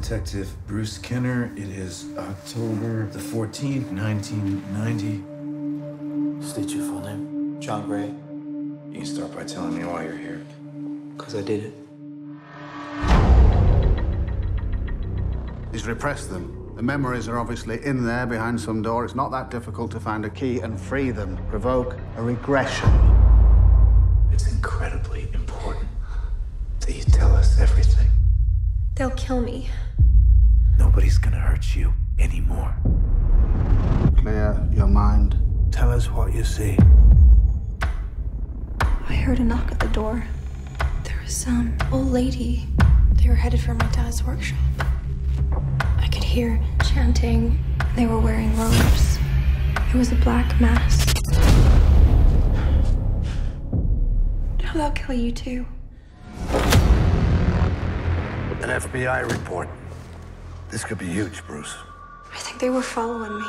Detective Bruce Kenner. It is October the 14th, 1990. State your full name. John Gray, You can start by telling me why you're here. because I did it. He's repressed them. The memories are obviously in there behind some door. It's not that difficult to find a key and free them. Provoke a regression. It's incredibly important that you tell us everything. They'll kill me. Nobody's gonna hurt you anymore. Clear your mind. Tell us what you see. I heard a knock at the door. There was some old lady. They were headed for my dad's workshop. I could hear chanting. They were wearing robes. It was a black mass. Now they'll kill you too. An FBI report. This could be huge, Bruce. I think they were following me.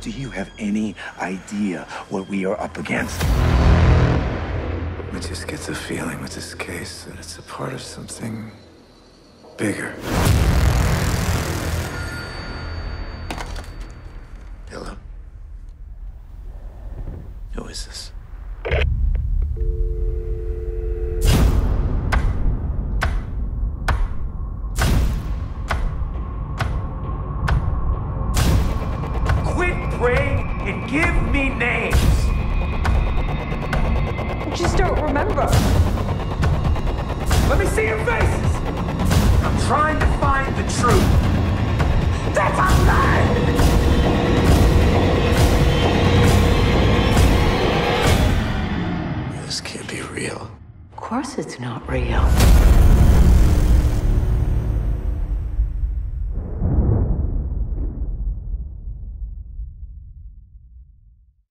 Do you have any idea what we are up against? I just get the feeling with this case that it's a part of something bigger. Hello? Who is this? Praying and give me names. I just don't remember. Let me see your faces. I'm trying to find the truth. That's a lie. This can't be real. Of course it's not real.